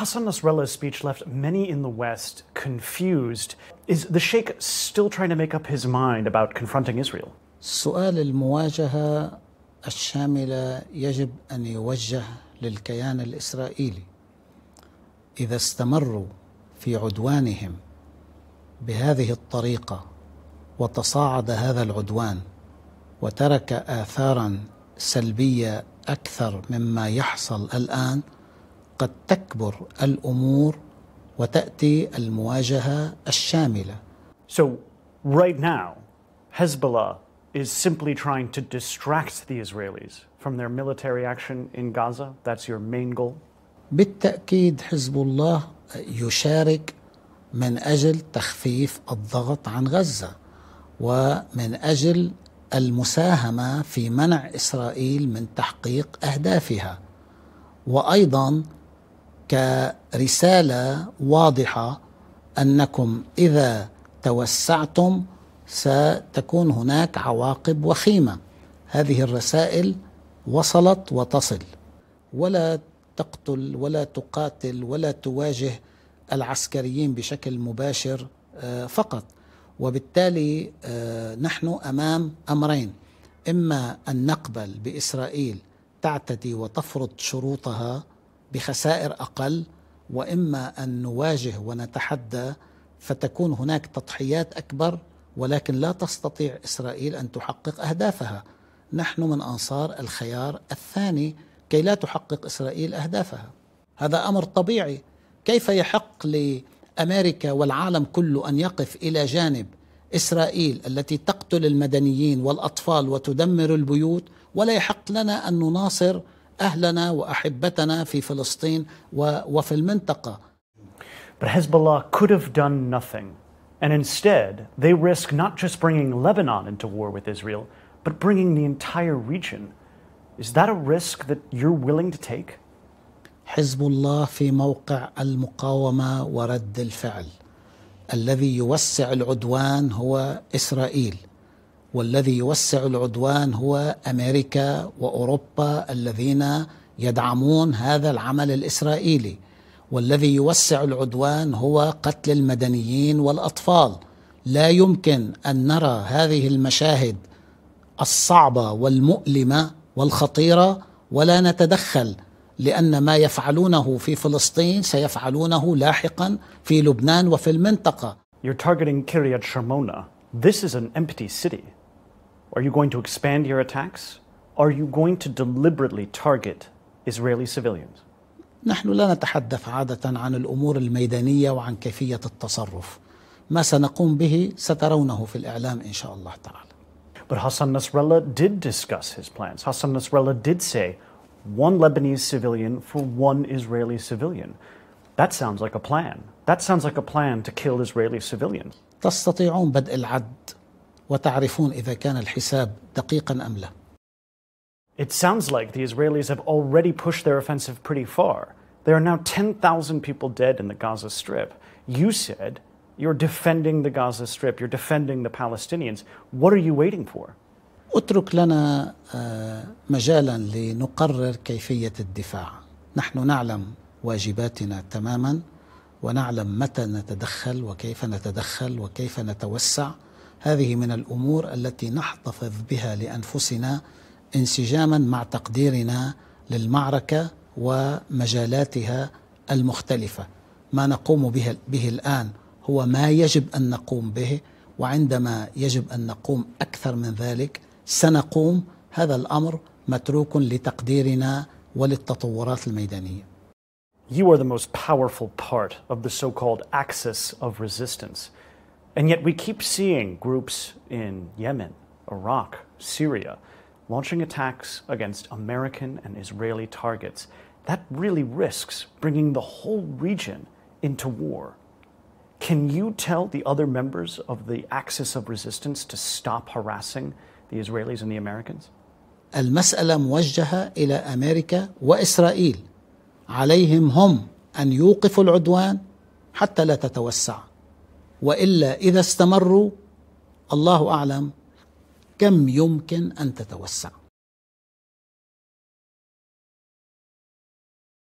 Hassan Nasrallah's speech left many in the West confused. Is the Sheikh still trying to make up his mind about confronting Israel? سؤال المواجهة الشاملة يجب أن يوجه للكيان الإسرائيلي إذا استمروا في عدوانهم بهذه الطريقة وتصاعد هذا العدوان وترك آثارا سلبية أكثر مما يحصل الآن قد تكبر الأمور وتأتي المواجهة الشاملة. So right now Hezbollah is simply trying to distract the Israelis from their military action in Gaza. That's your main goal. بالتأكيد حزب الله يشارك من أجل تخفيف الضغط عن غزة ومن أجل المساهمة في منع إسرائيل من تحقيق أهدافها وأيضا كرسالة واضحة أنكم إذا توسعتم ستكون هناك عواقب وخيمة. هذه الرسائل وصلت وتصل. ولا تقتل ولا تقاتل ولا تواجه العسكريين بشكل مباشر آه، فقط. وبالتالي آه، نحن أمام أمرين. إما أن نقبل بإسرائيل تعتدي وتفرض شروطها بخسائر أقل وإما أن نواجه ونتحدى فتكون هناك تضحيات أكبر ولكن لا تستطيع إسرائيل أن تحقق أهدافها. نحن من أنصار الخيار الثاني كي لا تحقق إسرائيل أهدافها. هذا أمر طبيعي. كيف يحق لأمريكا والعالم كله أن يقف إلى جانب إسرائيل التي تقتل المدنيين والأطفال وتدمر البيوت؟ ولا يحق لنا أن نناصر أهلنا وأحبتنا في فلسطين وفي المنطقة But Hezbollah could have done nothing. And instead, they risk not just bringing Lebanon into war with Israel, but bringing the entire region. Is that a risk that you're willing to take? حزب الله في موقع المقاومة ورد الفعل. الذي يوسع العدوان هو إسرائيل. والذي يوسع العدوان هو أمريكا وأوروبا الذين يدعمون هذا العمل الإسرائيلي والذي يوسع العدوان هو قتل المدنيين والأطفال لا يمكن أن نرى هذه المشاهد الصعبة والمؤلمة والخطيرة ولا نتدخل لأن ما يفعلونه في فلسطين سيفعلونه لاحقا في لبنان وفي المنطقة. You're targeting Kiryat Shimona. This is an empty city. Are you going to expand your attacks? Are you going to deliberately target Israeli civilians? نحن لا نتحدث عادة عن الأمور الميدانية وعن كيفية التصرف ما سنقوم به سترونه في الإعلام إن شاء الله تعالى But Hassan Nasrallah did discuss his plans. Hassan Nasrallah did say one Lebanese civilian for one Israeli civilian. That sounds like a plan. That sounds like a plan to kill Israeli civilians. تستطيعون بدء العد وتعرفون إذا كان الحساب دقيقا أم لا It sounds like the Israelis have already pushed their offensive pretty far. There are now 10,000 people dead in the Gaza Strip. You said you're defending the Gaza Strip, you're defending the Palestinians. What are you waiting for? اترك لنا مجالا لنقرر كيفيه الدفاع. نحن نعلم واجباتنا تماما ونعلم متى نتدخل وكيف نتدخل وكيف نتوسع هذه من الأمور التي نحتفظ بها لأنفسنا انسجاما مع تقديرنا للمعركة ومجالاتها المختلفة ما نقوم به, به الآن هو ما يجب أن نقوم به وعندما يجب أن نقوم أكثر من ذلك سنقوم هذا الأمر متروك لتقديرنا وللتطورات الميدانية. You are the most powerful part of the so-called axis of resistance. And yet we keep seeing groups in Yemen, Iraq, Syria launching attacks against American and Israeli targets. That really risks bringing the whole region into war. Can you tell the other members of the axis of resistance to stop harassing the Israelis and the Americans? المسألة موجهة إلى أمريكا وإسرائيل عليهم هم أن يوقفوا العدوان حتى لا تتوسع وإلا إذا استمروا الله أعلم كم يمكن أن تتوسع.